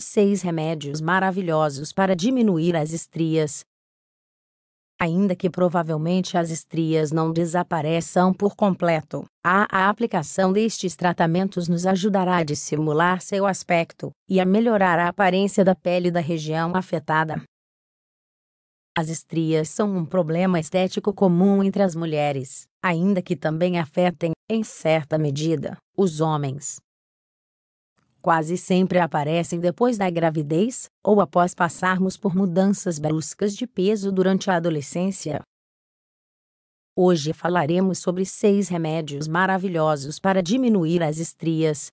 6 remédios maravilhosos para diminuir as estrias. Ainda que provavelmente as estrias não desapareçam por completo, a aplicação destes tratamentos nos ajudará a dissimular seu aspecto e a melhorar a aparência da pele da região afetada. As estrias são um problema estético comum entre as mulheres, ainda que também afetem, em certa medida, os homens quase sempre aparecem depois da gravidez ou após passarmos por mudanças bruscas de peso durante a adolescência. Hoje falaremos sobre seis remédios maravilhosos para diminuir as estrias.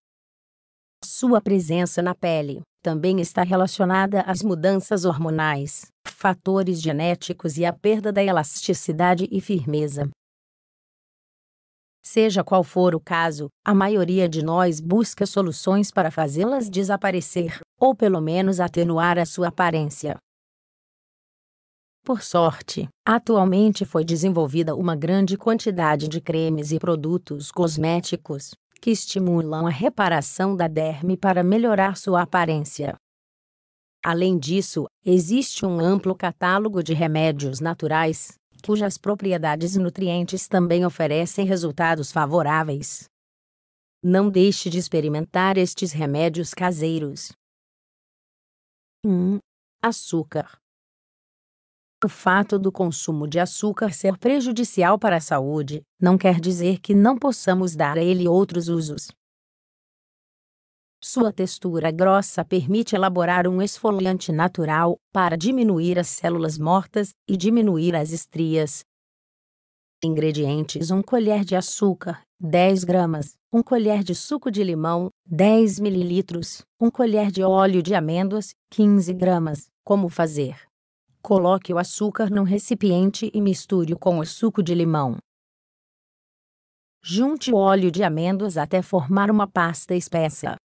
Sua presença na pele também está relacionada às mudanças hormonais, fatores genéticos e à perda da elasticidade e firmeza. Seja qual for o caso, a maioria de nós busca soluções para fazê-las desaparecer, ou pelo menos atenuar a sua aparência. Por sorte, atualmente foi desenvolvida uma grande quantidade de cremes e produtos cosméticos que estimulam a reparação da derme para melhorar sua aparência. Além disso, existe um amplo catálogo de remédios naturais cujas propriedades nutrientes também oferecem resultados favoráveis. Não deixe de experimentar estes remédios caseiros. 1. Açúcar. O fato do consumo de açúcar ser prejudicial para a saúde não quer dizer que não possamos dar a ele outros usos. Sua textura grossa permite elaborar um esfoliante natural para diminuir as células mortas e diminuir as estrias. Ingredientes: 1 colher de açúcar, 10 gramas, 1 colher de suco de limão, 10 mililitros, 1 colher de óleo de amêndoas, 15 gramas. Como fazer? Coloque o açúcar num recipiente e misture-o com o suco de limão. Junte o óleo de amêndoas até formar uma pasta espessa.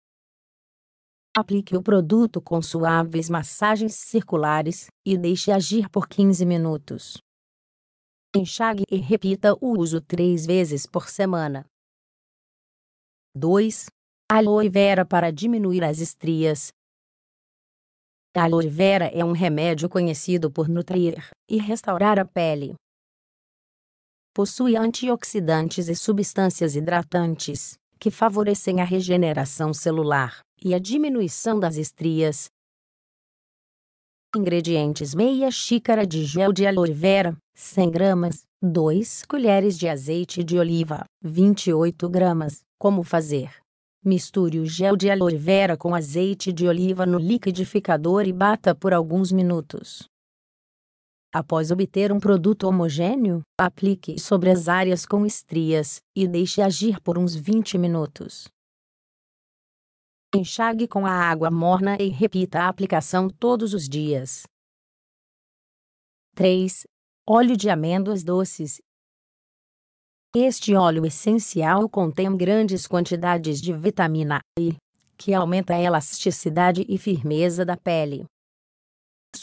Aplique o produto com suaves massagens circulares e deixe agir por 15 minutos. Enxague e repita o uso três vezes por semana. 2. Aloe vera para diminuir as estrias. Aloe vera é um remédio conhecido por nutrir e restaurar a pele. Possui antioxidantes e substâncias hidratantes que favorecem a regeneração celular e a diminuição das estrias. Ingredientes: meia xícara de gel de aloe vera, 100 gramas, 2 colheres de azeite de oliva, 28 gramas. Como fazer? Misture o gel de aloe vera com azeite de oliva no liquidificador e bata por alguns minutos. Após obter um produto homogêneo, aplique sobre as áreas com estrias e deixe agir por uns 20 minutos. Enxague com a água morna e repita a aplicação todos os dias. 3. Óleo de amêndoas doces. Este óleo essencial contém grandes quantidades de vitamina E, que aumenta a elasticidade e firmeza da pele.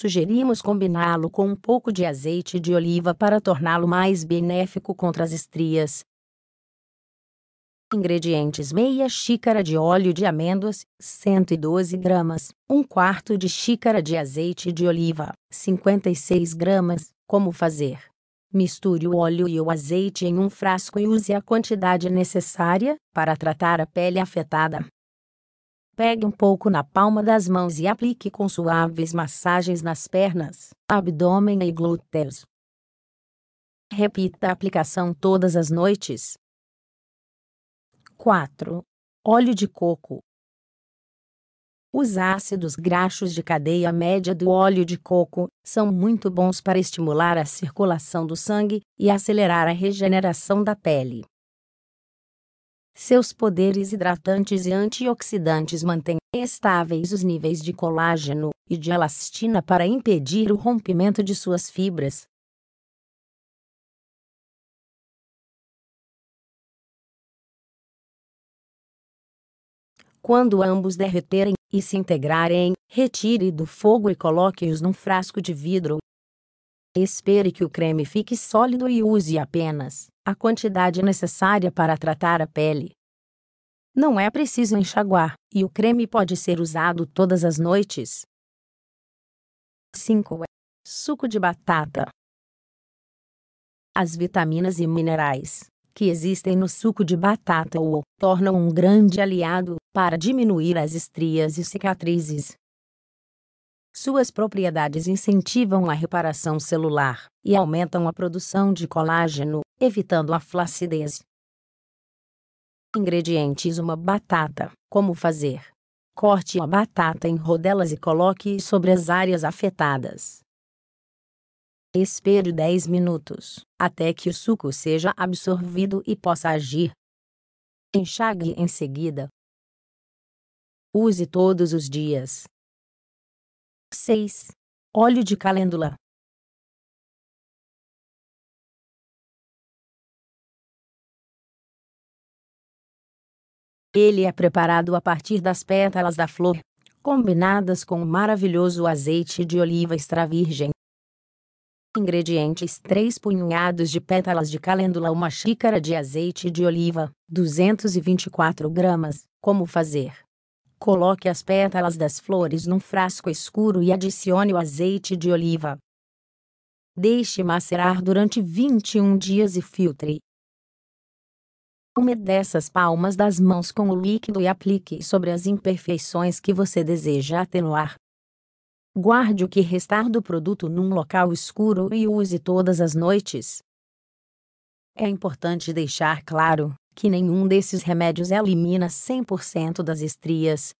Sugerimos combiná-lo com um pouco de azeite de oliva para torná-lo mais benéfico contra as estrias, Ingredientes: meia xícara de óleo de amêndoas, 112 gramas, um quarto de xícara de azeite de oliva, 56 gramas. Como fazer? Misture o óleo e o azeite em um frasco e use a quantidade necessária para tratar a pele afetada. Pegue um pouco na palma das mãos e aplique com suaves massagens nas pernas, abdômen e glúteos. Repita a aplicação todas as noites, 4. Óleo de coco. Os ácidos graxos de cadeia média do óleo de coco são muito bons para estimular a circulação do sangue e acelerar a regeneração da pele. Seus poderes hidratantes e antioxidantes mantêm estáveis os níveis de colágeno e de elastina para impedir o rompimento de suas fibras, Quando ambos derreterem e se integrarem, retire do fogo e coloque-os num frasco de vidro. Espere que o creme fique sólido e use apenas a quantidade necessária para tratar a pele. Não é preciso enxaguar, e o creme pode ser usado todas as noites. 5. Suco de batata. As vitaminas e minerais que existem no suco de batata o tornam um grande aliado para diminuir as estrias e cicatrizes. Suas propriedades incentivam a reparação celular e aumentam a produção de colágeno, evitando a flacidez. Ingredientes: uma batata. Como fazer? Corte a batata em rodelas e coloque sobre as áreas afetadas. Espere 10 minutos, até que o suco seja absorvido e possa agir. Enxague em seguida. Use todos os dias. 6. Óleo de calêndula. Ele é preparado a partir das pétalas da flor, combinadas com o maravilhoso azeite de oliva extra virgem. Ingredientes: 3 punhados de pétalas de calêndula, uma xícara de azeite de oliva, 224 gramas. Como fazer? Coloque as pétalas das flores num frasco escuro e adicione o azeite de oliva. Deixe macerar durante 21 dias e filtre. Umedeça as palmas das mãos com o líquido e aplique sobre as imperfeições que você deseja atenuar. Guarde o que restar do produto num local escuro e use todas as noites. É importante deixar claro que nenhum desses remédios elimina 100% das estrias.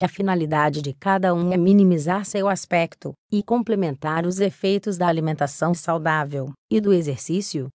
A finalidade de cada um é minimizar seu aspecto e complementar os efeitos da alimentação saudável e do exercício.